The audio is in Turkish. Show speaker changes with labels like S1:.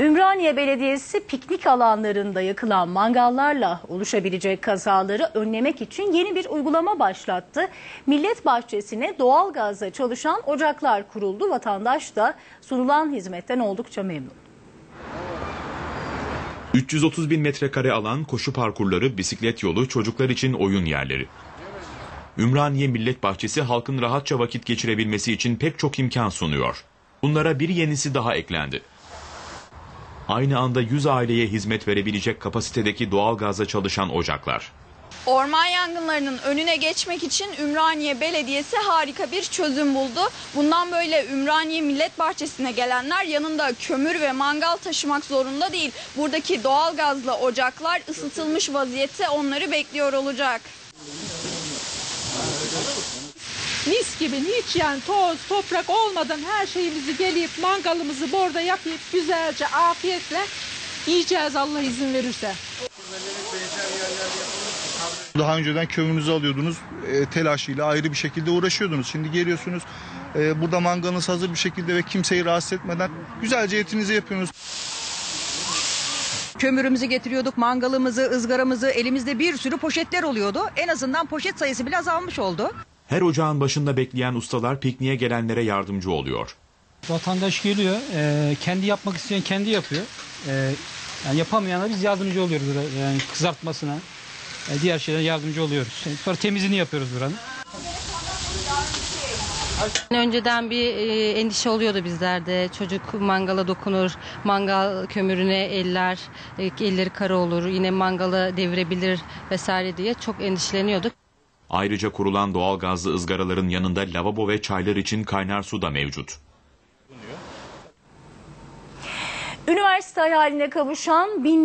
S1: Ümraniye Belediyesi piknik alanlarında yakılan mangallarla oluşabilecek kazaları önlemek için yeni bir uygulama başlattı. Millet bahçesine doğal gazla çalışan ocaklar kuruldu. Vatandaş da sunulan hizmetten oldukça memnun.
S2: 330 bin metrekare alan, koşu parkurları, bisiklet yolu, çocuklar için oyun yerleri. Ümraniye Millet Bahçesi halkın rahatça vakit geçirebilmesi için pek çok imkan sunuyor. Bunlara bir yenisi daha eklendi. Aynı anda 100 aileye hizmet verebilecek kapasitedeki doğalgazla çalışan ocaklar.
S3: Orman yangınlarının önüne geçmek için Ümraniye Belediyesi harika bir çözüm buldu. Bundan böyle Ümraniye Millet Bahçesi'ne gelenler yanında kömür ve mangal taşımak zorunda değil. Buradaki doğalgazlı ocaklar ısıtılmış vaziyette onları bekliyor olacak.
S4: Mis gibi hiç yani toz, toprak olmadan her şeyimizi gelip mangalımızı burada yapıp güzelce afiyetle yiyeceğiz Allah izin verirse.
S5: Daha önceden kömürünüzü alıyordunuz, e, telaşıyla ayrı bir şekilde uğraşıyordunuz. Şimdi geliyorsunuz, e, burada mangalınız hazır bir şekilde ve kimseyi rahatsız etmeden güzelce etinizi yapıyorsunuz.
S6: Kömürümüzü getiriyorduk, mangalımızı, ızgaramızı, elimizde bir sürü poşetler oluyordu. En azından poşet sayısı bile azalmış oldu.
S2: Her ocağın başında bekleyen ustalar pikniğe gelenlere yardımcı oluyor.
S7: Vatandaş geliyor, e, kendi yapmak isteyen kendi yapıyor. E, yani yapamayana biz yardımcı oluyoruz yani kızartmasına, e, diğer şeylere yardımcı oluyoruz. Sonra temizliğini yapıyoruz buranın.
S8: Önceden bir e, endişe oluyordu bizlerde. Çocuk mangala dokunur, mangal kömürüne eller, e, elleri kara olur, yine mangalı devirebilir vesaire diye çok endişeleniyorduk.
S2: Ayrıca kurulan doğalgazlı ızgaraların yanında lavabo ve çaylar için kaynar su da mevcut.
S1: Üniversite hayaline kavuşan binler